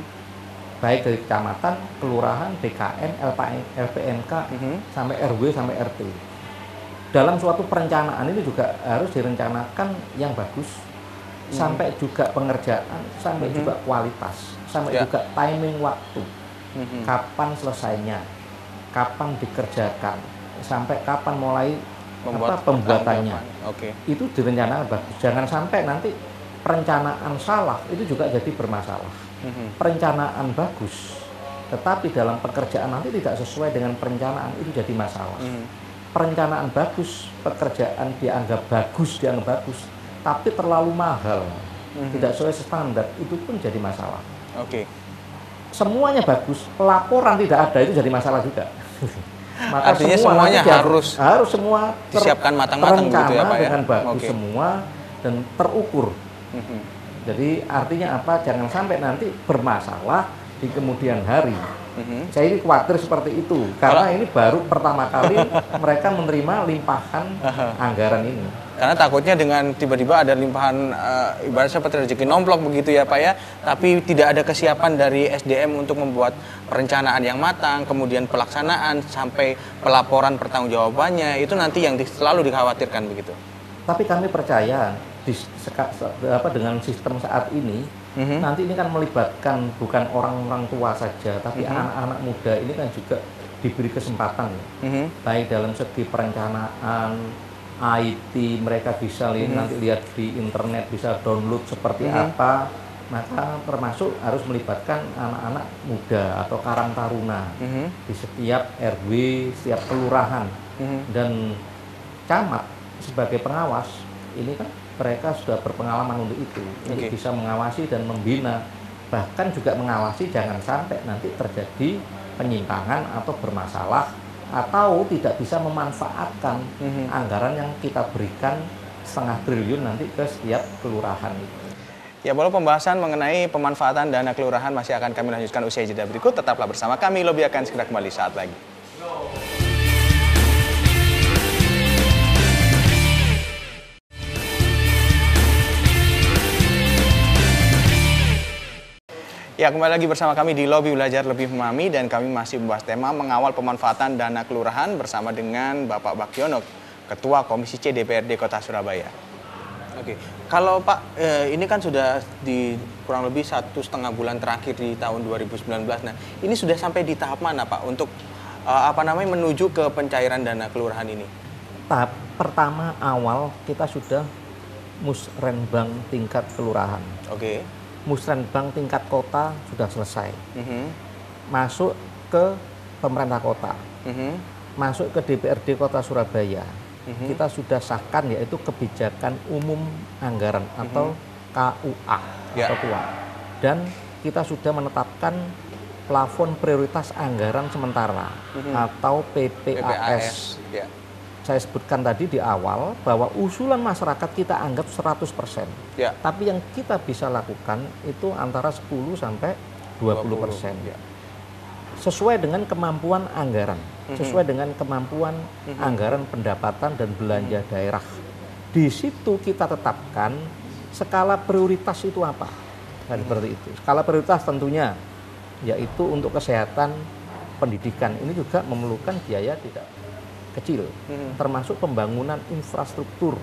Baik dari kecamatan, kelurahan, BKN, LPMK, mm -hmm. sampai RW, sampai RT. Dalam suatu perencanaan ini juga harus direncanakan yang bagus, mm -hmm. sampai juga pengerjaan, sampai mm -hmm. juga kualitas, sampai yeah. juga timing waktu. Mm -hmm. Kapan selesainya, kapan dikerjakan, sampai kapan mulai Membuat apa pembuatannya. Oke. Okay. Itu direncanakan bagus. Jangan sampai nanti perencanaan salah itu juga jadi bermasalah. Mm-hmm. Perencanaan bagus, tetapi dalam pekerjaan nanti tidak sesuai dengan perencanaan itu jadi masalah. Mm-hmm. Perencanaan bagus, pekerjaan dianggap bagus, dianggap bagus, tapi terlalu mahal, mm-hmm. tidak sesuai standar itu pun jadi masalah. Oke. Okay. Semuanya bagus, laporan tidak ada itu jadi masalah juga. Maka Artinya semua semuanya harus harus semua ter, disiapkan matang-matang gitu ya Pak ya. dengan bagus okay. semua dan terukur. Mm-hmm. Jadi artinya apa? Jangan sampai nanti bermasalah di kemudian hari. Mm-hmm. Saya ini khawatir seperti itu karena Kalau... ini baru pertama kali mereka menerima limpahan anggaran ini. Karena takutnya dengan tiba-tiba ada limpahan uh, ibarat seperti rezeki nomplok begitu ya Pak ya, tapi tidak ada kesiapan dari SDM untuk membuat perencanaan yang matang, kemudian pelaksanaan sampai pelaporan pertanggungjawabannya itu nanti yang selalu dikhawatirkan begitu. Tapi kami percaya di, apa, dengan sistem saat ini mm-hmm. nanti ini kan melibatkan bukan orang-orang tua saja, tapi mm-hmm. anak-anak muda ini kan juga diberi kesempatan, mm-hmm. baik dalam segi perencanaan, IT mereka bisa lihat hmm. nanti lihat di internet bisa download seperti hmm. apa maka termasuk harus melibatkan anak-anak muda atau karang taruna hmm. di setiap RW setiap kelurahan hmm. dan camat sebagai pengawas ini kan mereka sudah berpengalaman untuk itu okay. untuk bisa mengawasi dan membina bahkan juga mengawasi jangan sampai nanti terjadi penyimpangan atau bermasalah atau tidak bisa memanfaatkan mm-hmm. anggaran yang kita berikan setengah triliun nanti ke setiap kelurahan Ya, boleh pembahasan mengenai pemanfaatan dana kelurahan masih akan kami lanjutkan usia jeda berikut. Tetaplah bersama kami, Lobby akan segera kembali saat lagi. Ya, kembali lagi bersama kami di Lobby Belajar Lebih Memahami dan kami masih membahas tema mengawal pemanfaatan dana kelurahan bersama dengan Bapak Bakyono, Ketua Komisi C DPRD Kota Surabaya. Oke, kalau Pak, eh, ini kan sudah di kurang lebih satu setengah bulan terakhir di tahun 2019. Nah, ini sudah sampai di tahap mana Pak untuk eh, apa namanya menuju ke pencairan dana kelurahan ini? Tahap pertama awal kita sudah musrenbang tingkat kelurahan. Oke musrenbang tingkat kota sudah selesai. Mm -hmm. Masuk ke pemerintah kota. Mm -hmm. Masuk ke DPRD Kota Surabaya. Mm -hmm. Kita sudah sahkan yaitu kebijakan umum anggaran mm -hmm. atau KUA yeah. atau KUA. Dan kita sudah menetapkan plafon prioritas anggaran sementara mm -hmm. atau PPAS. PPAS. Yeah saya sebutkan tadi di awal bahwa usulan masyarakat kita anggap 100%. Ya. Tapi yang kita bisa lakukan itu antara 10 sampai 20%. 20 ya. Sesuai dengan kemampuan anggaran, mm-hmm. sesuai dengan kemampuan mm-hmm. anggaran pendapatan dan belanja mm-hmm. daerah. Di situ kita tetapkan skala prioritas itu apa. Nah, seperti itu. Skala prioritas tentunya yaitu untuk kesehatan pendidikan ini juga memerlukan biaya tidak kecil, hmm. termasuk pembangunan infrastruktur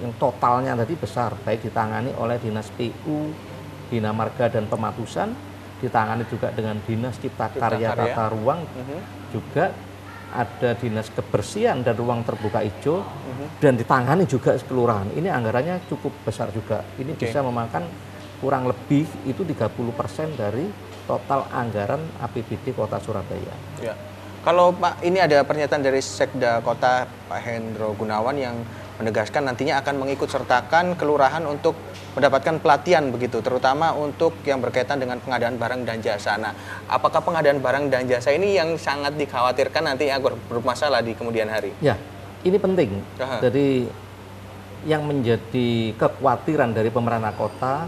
yang totalnya tadi besar, baik ditangani oleh Dinas PU, Bina Marga dan Pematusan, ditangani juga dengan Dinas Cipta Karya Tata Ruang, hmm. juga ada Dinas Kebersihan dan Ruang Terbuka Hijau, hmm. dan ditangani juga kelurahan. Ini anggarannya cukup besar juga. Ini okay. bisa memakan kurang lebih itu 30% dari total anggaran APBD Kota Surabaya. Ya. Kalau Pak ini ada pernyataan dari Sekda Kota Pak Hendro Gunawan yang menegaskan nantinya akan mengikut sertakan kelurahan untuk mendapatkan pelatihan begitu, terutama untuk yang berkaitan dengan pengadaan barang dan jasa. Nah, apakah pengadaan barang dan jasa ini yang sangat dikhawatirkan nanti agar bermasalah di kemudian hari? Ya, ini penting. Aha. Jadi yang menjadi kekhawatiran dari pemerintah kota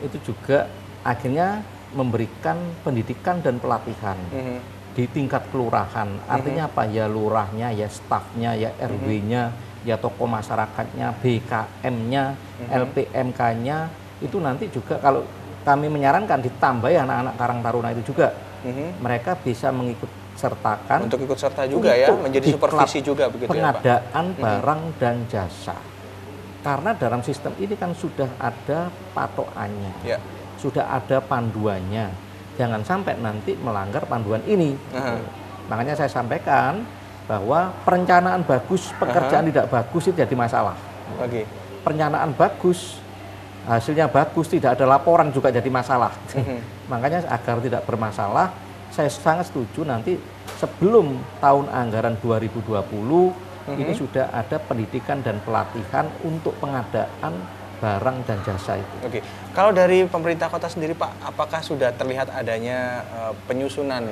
itu juga akhirnya memberikan pendidikan dan pelatihan. Mm -hmm di tingkat kelurahan. Artinya mm -hmm. apa? Ya lurahnya, ya stafnya, ya RW-nya, mm -hmm. ya toko masyarakatnya, BKM-nya, mm -hmm. LPMK-nya itu nanti juga kalau kami menyarankan ditambah ya anak-anak Karang Taruna itu juga. Mm -hmm. Mereka bisa mengikut sertakan untuk ikut serta juga ya menjadi supervisi juga begitu pengadaan ya, Pak? barang mm -hmm. dan jasa. Karena dalam sistem ini kan sudah ada patokannya. Yeah. Sudah ada panduannya jangan sampai nanti melanggar panduan ini. Uh-huh. Makanya saya sampaikan bahwa perencanaan bagus, pekerjaan uh-huh. tidak bagus itu jadi masalah. Okay. Perencanaan bagus, hasilnya bagus, tidak ada laporan juga jadi masalah. Uh-huh. Makanya agar tidak bermasalah, saya sangat setuju nanti sebelum tahun anggaran 2020 uh-huh. ini sudah ada pendidikan dan pelatihan untuk pengadaan barang dan jasa itu. Oke, kalau dari pemerintah kota sendiri Pak, apakah sudah terlihat adanya uh, penyusunan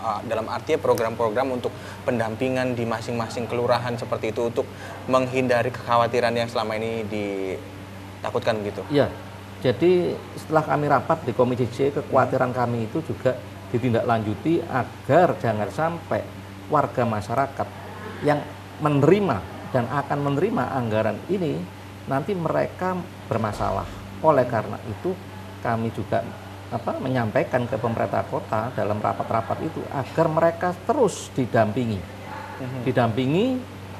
uh, dalam artinya program-program untuk pendampingan di masing-masing kelurahan seperti itu untuk menghindari kekhawatiran yang selama ini ditakutkan gitu? Iya, jadi setelah kami rapat di Komisi C, kekhawatiran hmm. kami itu juga ditindaklanjuti agar jangan sampai warga masyarakat yang menerima dan akan menerima anggaran ini nanti mereka bermasalah. Oleh karena itu kami juga apa menyampaikan ke pemerintah kota dalam rapat-rapat itu agar mereka terus didampingi. Mhm. Didampingi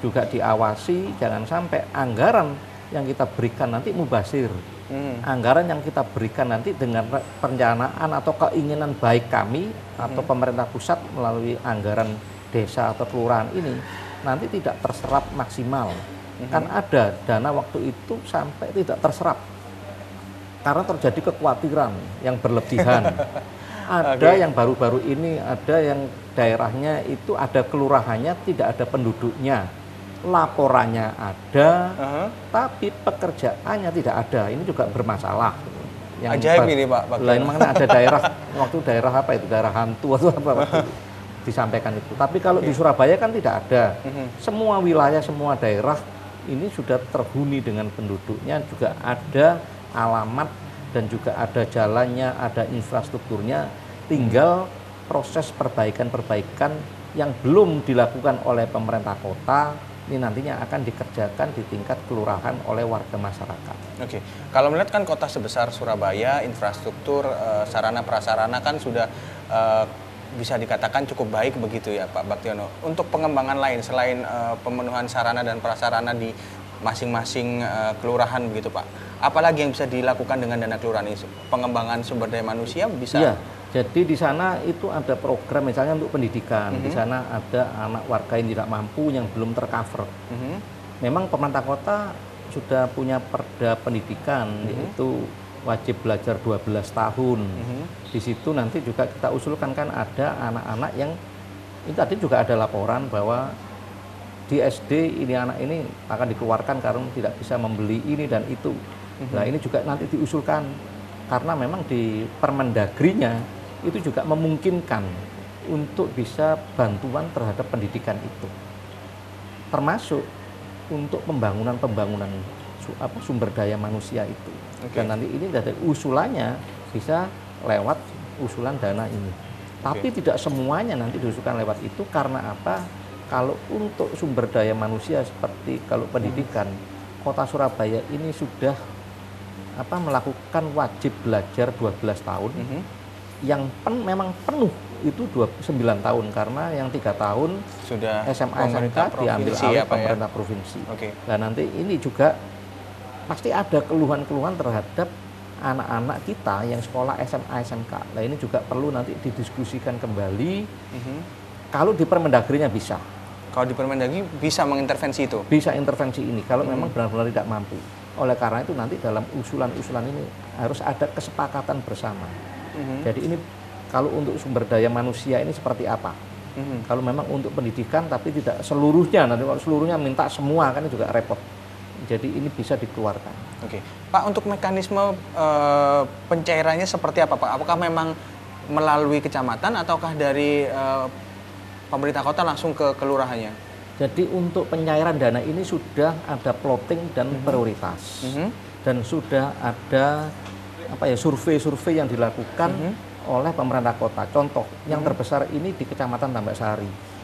juga diawasi jangan sampai anggaran yang kita berikan nanti mubasir. Hmm. Anggaran yang kita berikan nanti dengan perencanaan atau keinginan baik kami atau mhm. pemerintah pusat melalui anggaran desa atau kelurahan ini nanti tidak terserap maksimal hmm. kan ada dana waktu itu sampai tidak terserap karena terjadi kekhawatiran yang berlebihan. ada okay. yang baru-baru ini ada yang daerahnya itu ada kelurahannya tidak ada penduduknya laporannya ada uh -huh. tapi pekerjaannya tidak ada ini juga bermasalah yang ajaib ini pak, lain mana ada daerah waktu daerah apa itu daerah hantu atau apa waktu disampaikan itu. Tapi kalau okay. di Surabaya kan tidak ada. Mm-hmm. Semua wilayah, semua daerah ini sudah terhuni dengan penduduknya, juga ada alamat dan juga ada jalannya, ada infrastrukturnya. Tinggal proses perbaikan-perbaikan yang belum dilakukan oleh pemerintah kota ini nantinya akan dikerjakan di tingkat kelurahan oleh warga masyarakat. Oke, kalau melihat kan kota sebesar Surabaya, infrastruktur, e, sarana prasarana kan sudah e, bisa dikatakan cukup baik begitu ya Pak Baktiono. Untuk pengembangan lain selain e, pemenuhan sarana dan prasarana di masing-masing e, kelurahan begitu Pak, apalagi yang bisa dilakukan dengan dana kelurahan ini? Pengembangan sumber daya manusia bisa? Iya jadi di sana itu ada program misalnya untuk pendidikan. Mm -hmm. Di sana ada anak warga yang tidak mampu yang belum tercover. Mm -hmm. Memang pemerintah kota sudah punya perda pendidikan mm -hmm. yaitu wajib belajar 12 tahun. Mm -hmm. Di situ nanti juga kita usulkan kan ada anak-anak yang itu tadi juga ada laporan bahwa di SD ini anak ini akan dikeluarkan karena tidak bisa membeli ini dan itu. Mm -hmm. Nah ini juga nanti diusulkan karena memang di Permendagrinya itu juga memungkinkan untuk bisa bantuan terhadap pendidikan itu termasuk untuk pembangunan-pembangunan apa sumber daya manusia itu okay. dan nanti ini dari usulannya bisa lewat usulan dana ini tapi okay. tidak semuanya nanti diusulkan lewat itu karena apa kalau untuk sumber daya manusia seperti kalau pendidikan hmm. kota Surabaya ini sudah apa melakukan wajib belajar 12 tahun -hmm yang pen, memang penuh itu 29 tahun karena yang tiga tahun sudah SMA SMK diambil alih ya, pemerintah ya? provinsi. Okay. Dan nanti ini juga pasti ada keluhan-keluhan terhadap anak-anak kita yang sekolah SMA SMK. Nah ini juga perlu nanti didiskusikan kembali. Mm -hmm. Kalau di Permendagrinya bisa. Kalau di Permendagri bisa mengintervensi itu? Bisa intervensi ini kalau mm -hmm. memang benar-benar tidak mampu. Oleh karena itu nanti dalam usulan-usulan ini harus ada kesepakatan bersama hmm Jadi ini kalau untuk sumber daya manusia ini seperti apa? Mm-hmm. Kalau memang untuk pendidikan tapi tidak seluruhnya nanti kalau seluruhnya minta semua kan juga repot. Jadi ini bisa dikeluarkan. Oke, Pak untuk mekanisme e, pencairannya seperti apa Pak? Apakah memang melalui kecamatan ataukah dari e, pemerintah kota langsung ke kelurahannya? Jadi untuk pencairan dana ini sudah ada plotting dan mm-hmm. prioritas mm-hmm. dan sudah ada apa ya survei-survei yang dilakukan mm -hmm. oleh pemerintah kota. Contoh mm -hmm. yang mhm. terbesar ini di Kecamatan Tambak Sari.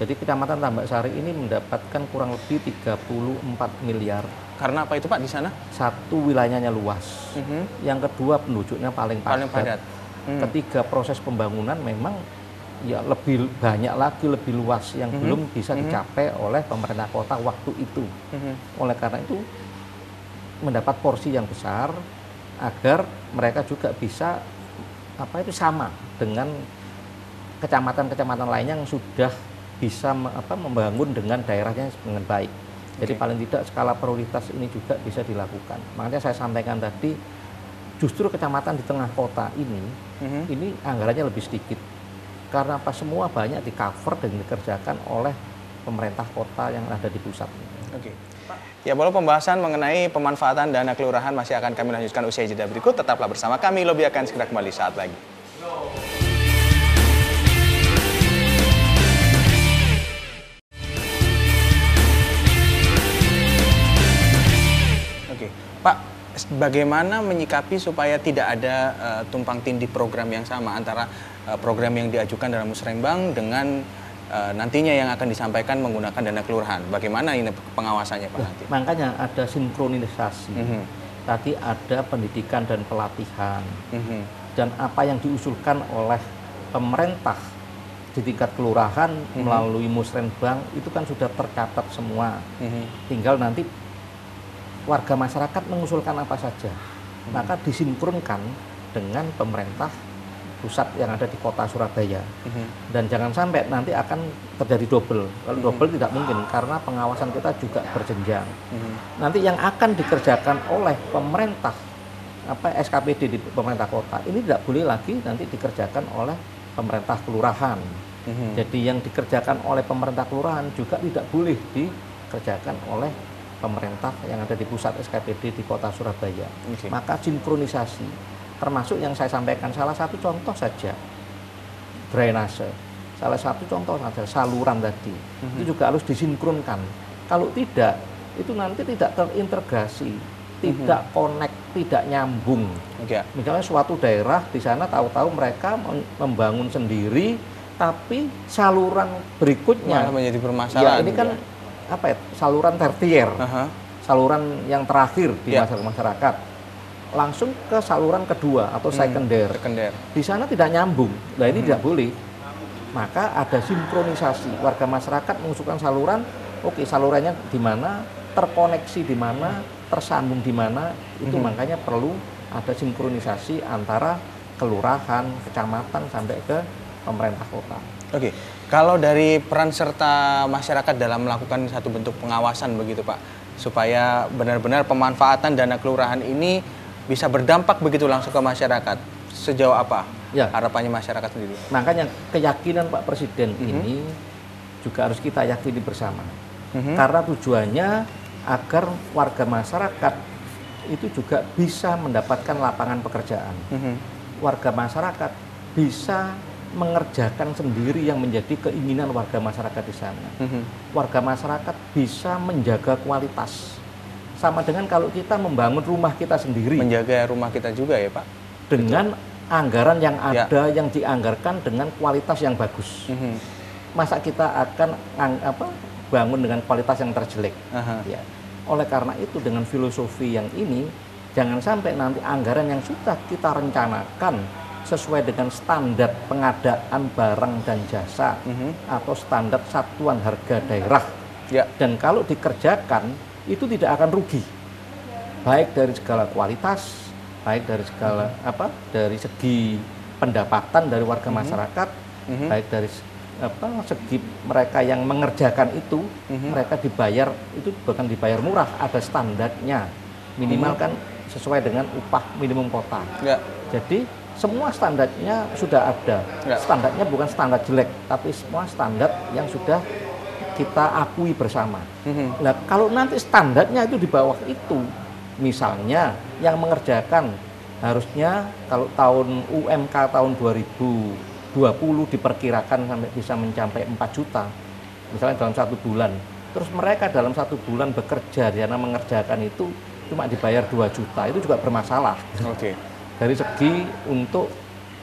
Jadi Kecamatan Tambak Sari ini mendapatkan kurang lebih 34 miliar. Karena apa itu Pak di sana? Satu wilayahnya luas. Mm -hmm. Yang kedua penduduknya paling padat. Paling padat. Hmm. Ketiga proses pembangunan memang ya lebih banyak lagi lebih luas yang mm -hmm. belum bisa dicapai mm -hmm. oleh pemerintah kota waktu itu. Mm -hmm. Oleh karena itu mendapat porsi yang besar agar mereka juga bisa apa itu sama dengan kecamatan-kecamatan lainnya yang sudah bisa apa, membangun dengan daerahnya dengan baik. Jadi okay. paling tidak skala prioritas ini juga bisa dilakukan. Makanya saya sampaikan tadi, justru kecamatan di tengah kota ini, mm -hmm. ini anggarannya lebih sedikit. Karena apa semua banyak di cover dan dikerjakan oleh pemerintah kota yang ada di pusat. Oke. Okay. Ya, walau pembahasan mengenai pemanfaatan dana kelurahan masih akan kami lanjutkan usia jeda berikut. Tetaplah bersama kami, Lobby akan segera kembali saat lagi. Oke, Pak, bagaimana menyikapi supaya tidak ada uh, tumpang tindih program yang sama antara uh, program yang diajukan dalam musrembang dengan uh, nantinya yang akan disampaikan menggunakan dana kelurahan. Bagaimana ini pengawasannya Pak? Nah, makanya ada sinkronisasi. Mm -hmm. Tadi ada pendidikan dan pelatihan. Mm -hmm. Dan apa yang diusulkan oleh pemerintah di tingkat kelurahan mm -hmm. melalui musrenbang itu kan sudah tercatat semua. Mm -hmm. Tinggal nanti warga masyarakat mengusulkan apa saja. Mm -hmm. Maka disinkronkan dengan pemerintah pusat yang ada di kota Surabaya. Mm-hmm. Dan jangan sampai nanti akan terjadi double. Kalau mm-hmm. double tidak mungkin karena pengawasan kita juga berjenjang. Mm-hmm. Nanti yang akan dikerjakan oleh pemerintah apa SKPD di pemerintah kota ini tidak boleh lagi nanti dikerjakan oleh pemerintah kelurahan. Mm-hmm. Jadi yang dikerjakan oleh pemerintah kelurahan juga tidak boleh dikerjakan oleh pemerintah yang ada di pusat SKPD di kota Surabaya. Okay. Maka sinkronisasi termasuk yang saya sampaikan salah satu contoh saja drainase salah satu contoh saja saluran tadi hmm. itu juga harus disinkronkan kalau tidak itu nanti tidak terintegrasi tidak hmm. connect tidak nyambung okay. misalnya suatu daerah di sana tahu-tahu mereka membangun sendiri tapi saluran berikutnya Malah menjadi permasalahan ya ini kan juga. Apa ya saluran tertier uh -huh. saluran yang terakhir di yeah. masyarakat langsung ke saluran kedua atau hmm, sekunder. Sekunder. Di sana tidak nyambung. Nah ini hmm. tidak boleh. Maka ada sinkronisasi. Warga masyarakat mengusulkan saluran, oke okay, salurannya di mana, terkoneksi di mana, tersambung di mana, itu hmm. makanya perlu ada sinkronisasi antara kelurahan, kecamatan sampai ke pemerintah kota. Oke, okay. Kalau dari peran serta masyarakat dalam melakukan satu bentuk pengawasan begitu Pak, supaya benar-benar pemanfaatan dana kelurahan ini bisa berdampak begitu langsung ke masyarakat. Sejauh apa ya. harapannya masyarakat sendiri? Makanya keyakinan Pak Presiden mm -hmm. ini juga harus kita yakini bersama. Mm -hmm. Karena tujuannya agar warga masyarakat itu juga bisa mendapatkan lapangan pekerjaan. Mm -hmm. Warga masyarakat bisa mengerjakan sendiri yang menjadi keinginan warga masyarakat di sana. Mm -hmm. Warga masyarakat bisa menjaga kualitas sama dengan kalau kita membangun rumah kita sendiri. Menjaga rumah kita juga ya Pak? Dengan Betul. anggaran yang ya. ada, ya. yang dianggarkan dengan kualitas yang bagus. Mm -hmm. Masa kita akan apa, bangun dengan kualitas yang terjelek? Ya. Oleh karena itu dengan filosofi yang ini, jangan sampai nanti anggaran yang sudah kita rencanakan sesuai dengan standar pengadaan barang dan jasa mm -hmm. atau standar satuan harga daerah. Ya. Dan kalau dikerjakan itu tidak akan rugi baik dari segala kualitas baik dari segala hmm. apa dari segi pendapatan dari warga hmm. masyarakat hmm. baik dari apa segi mereka yang mengerjakan itu hmm. mereka dibayar itu bukan dibayar murah ada standarnya minimal hmm. kan sesuai dengan upah minimum kota ya. jadi semua standarnya sudah ada ya. standarnya bukan standar jelek tapi semua standar yang sudah kita akui bersama. Mm-hmm. Nah, kalau nanti standarnya itu di bawah itu, misalnya yang mengerjakan harusnya kalau tahun UMK tahun 2020 diperkirakan sampai bisa mencapai 4 juta, misalnya dalam satu bulan. Terus mereka dalam satu bulan bekerja karena mengerjakan itu cuma dibayar 2 juta, itu juga bermasalah. Oke. Okay. Dari segi untuk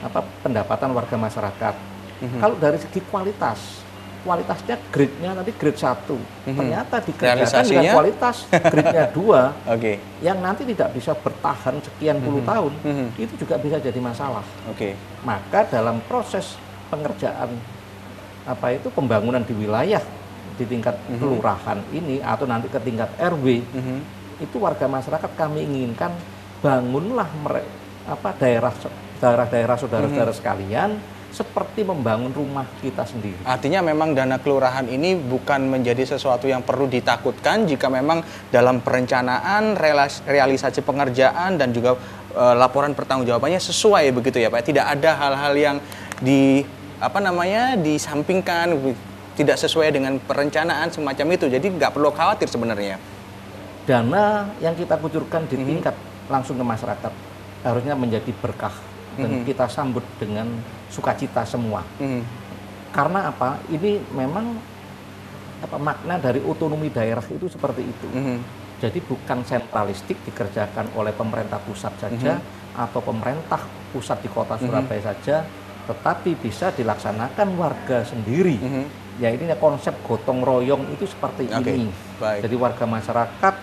apa pendapatan warga masyarakat. Mm-hmm. Kalau dari segi kualitas, kualitasnya grade-nya nanti grade 1. Mm-hmm. Ternyata dikerjakan dengan kualitas grade-nya 2 okay. yang nanti tidak bisa bertahan sekian puluh mm-hmm. tahun, mm-hmm. itu juga bisa jadi masalah. Okay. Maka dalam proses pengerjaan apa itu pembangunan di wilayah di tingkat mm-hmm. kelurahan ini atau nanti ke tingkat RW, mm-hmm. itu warga masyarakat kami inginkan bangunlah mereka apa daerah daerah-daerah saudara-saudara mm-hmm. sekalian seperti membangun rumah kita sendiri. Artinya memang dana kelurahan ini bukan menjadi sesuatu yang perlu ditakutkan jika memang dalam perencanaan, realisasi pengerjaan dan juga e, laporan pertanggungjawabannya sesuai begitu ya Pak. Tidak ada hal-hal yang di apa namanya disampingkan tidak sesuai dengan perencanaan semacam itu. Jadi nggak perlu khawatir sebenarnya. Dana yang kita kucurkan di mhm. tingkat mm -hmm. langsung ke masyarakat harusnya menjadi berkah dan mm -hmm. kita sambut dengan sukacita semua. Mm. Karena apa? Ini memang apa makna dari otonomi daerah itu seperti itu. Mm. Jadi bukan sentralistik dikerjakan oleh pemerintah pusat saja mm. atau pemerintah pusat di kota mhm. Surabaya mm. saja, tetapi bisa dilaksanakan warga sendiri. Mm. Ya ini konsep gotong royong itu seperti okay. ini. Baik. Jadi warga masyarakat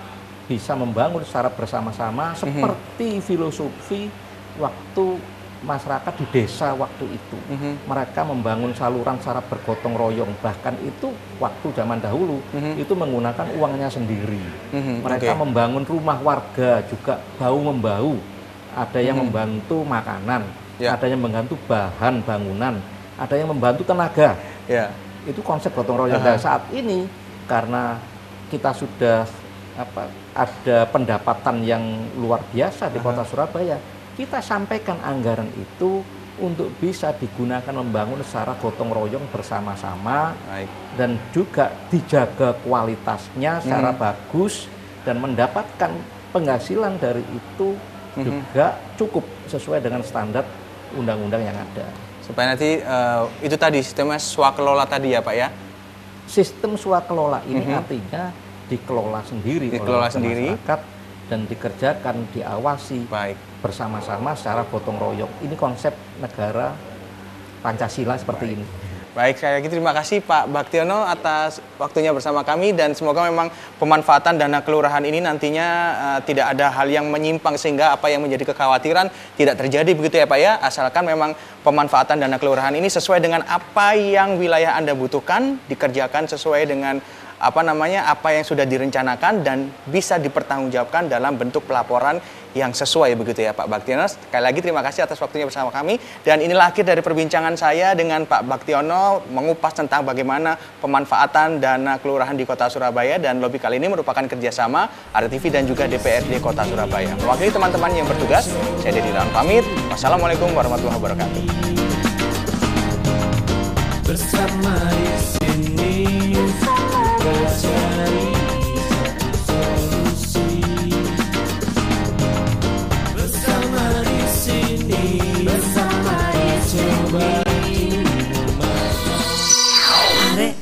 bisa membangun secara bersama-sama mhm. seperti filosofi waktu masyarakat di desa waktu itu. Mm -hmm. Mereka membangun saluran secara bergotong royong. Bahkan itu waktu zaman dahulu mm -hmm. itu menggunakan uangnya sendiri. Mm -hmm. Mereka okay. membangun rumah warga juga bau membau. Ada yang mm -hmm. membantu makanan, yeah. ada yang membantu bahan bangunan, ada yang membantu tenaga. Yeah. Itu konsep gotong royong. Uh -huh. Dan saat ini karena kita sudah apa ada pendapatan yang luar biasa di kota Surabaya kita sampaikan anggaran itu untuk bisa digunakan membangun secara gotong royong bersama-sama dan juga dijaga kualitasnya secara hmm. bagus dan mendapatkan penghasilan dari itu hmm. juga cukup sesuai dengan standar undang-undang yang ada. Supaya nanti uh, itu tadi sistemnya swakelola tadi ya Pak ya? Sistem swakelola ini mm -hmm. artinya dikelola sendiri dikelola oleh sendiri. masyarakat dan dikerjakan, diawasi Baik. bersama-sama secara gotong royong. Ini konsep negara Pancasila seperti Baik. ini. Baik, sekali lagi terima kasih Pak Baktiono atas waktunya bersama kami dan semoga memang pemanfaatan dana kelurahan ini nantinya uh, tidak ada hal yang menyimpang sehingga apa yang menjadi kekhawatiran tidak terjadi begitu ya Pak ya, asalkan memang pemanfaatan dana kelurahan ini sesuai dengan apa yang wilayah Anda butuhkan, dikerjakan sesuai dengan apa namanya apa yang sudah direncanakan dan bisa dipertanggungjawabkan dalam bentuk pelaporan yang sesuai begitu ya Pak Baktiono. Sekali lagi terima kasih atas waktunya bersama kami dan inilah akhir dari perbincangan saya dengan Pak Baktiono mengupas tentang bagaimana pemanfaatan dana kelurahan di Kota Surabaya dan lobby kali ini merupakan kerjasama RTV dan juga DPRD Kota Surabaya. Mewakili teman-teman yang bertugas, saya Deddy Lawan pamit. Wassalamualaikum warahmatullahi wabarakatuh. Bersama di Arrêt